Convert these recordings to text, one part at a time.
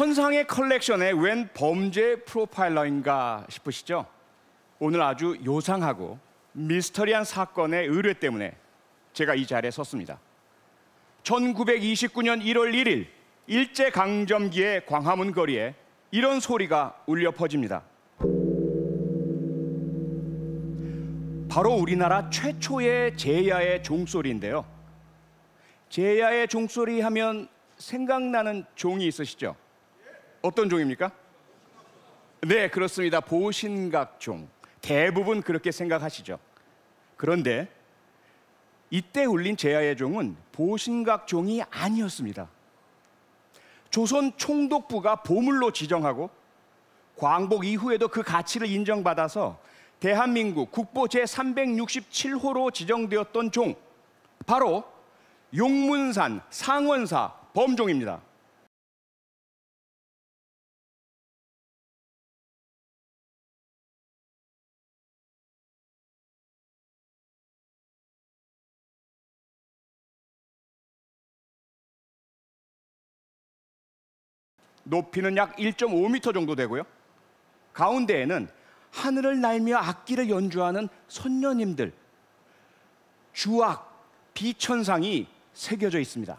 천상의 컬렉션에 웬 범죄 프로파일러인가 싶으시죠? 오늘 아주 요상하고 미스터리한 사건의 의뢰 때문에 제가 이 자리에 섰습니다. 1929년 1월 1일 일제 강점기의 광화문 거리에 이런 소리가 울려 퍼집니다. 바로 우리나라 최초의 제야의 종소리인데요. 제야의 종소리 하면 생각나는 종이 있으시죠? 어떤 종입니까? 네, 그렇습니다. 보신각종. 대부분 그렇게 생각하시죠. 그런데 이때 울린 제야의 종은 보신각종이 아니었습니다. 조선 총독부가 보물로 지정하고 광복 이후에도 그 가치를 인정받아서 대한민국 국보 제367호로 지정되었던 종 바로 용문산 상원사 범종입니다. 높이는 약 1.5m 정도 되고요. 가운데에는 하늘을 날며 악기를 연주하는 선녀님들, 주악, 비천상이 새겨져 있습니다.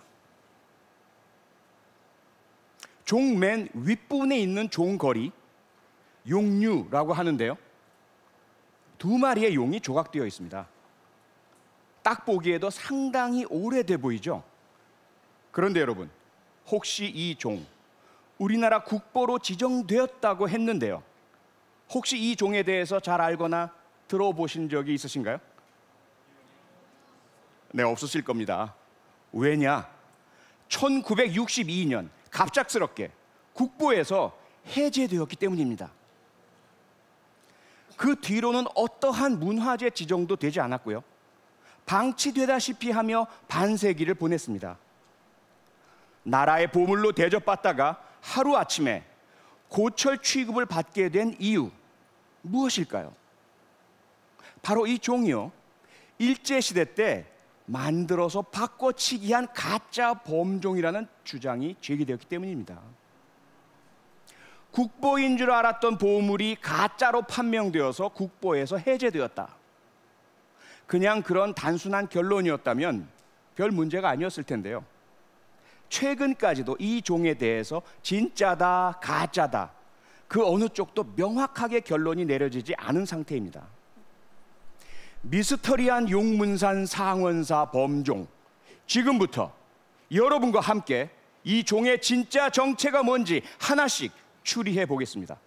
종 맨 윗부분에 있는 종거리, 용류라고 하는데요. 두 마리의 용이 조각되어 있습니다. 딱 보기에도 상당히 오래돼 보이죠? 그런데 여러분, 혹시 이 종, 우리나라 국보로 지정되었다고 했는데요. 혹시 이 종에 대해서 잘 알거나 들어보신 적이 있으신가요? 네, 없으실 겁니다. 왜냐? 1962년 갑작스럽게 국보에서 해제되었기 때문입니다. 그 뒤로는 어떠한 문화재 지정도 되지 않았고요. 방치되다시피 하며 반세기를 보냈습니다. 나라의 보물로 대접받다가 하루아침에 고철 취급을 받게 된 이유 무엇일까요? 바로 이 종이요. 일제시대 때 만들어서 바꿔치기한 가짜 범종이라는 주장이 제기되었기 때문입니다. 국보인 줄 알았던 보물이 가짜로 판명되어서 국보에서 해제되었다. 그냥 그런 단순한 결론이었다면 별 문제가 아니었을 텐데요. 최근까지도 이 종에 대해서 진짜다, 가짜다, 그 어느 쪽도 명확하게 결론이 내려지지 않은 상태입니다. 미스터리한 용문산 상원사 범종. 지금부터 여러분과 함께 이 종의 진짜 정체가 뭔지 하나씩 추리해 보겠습니다.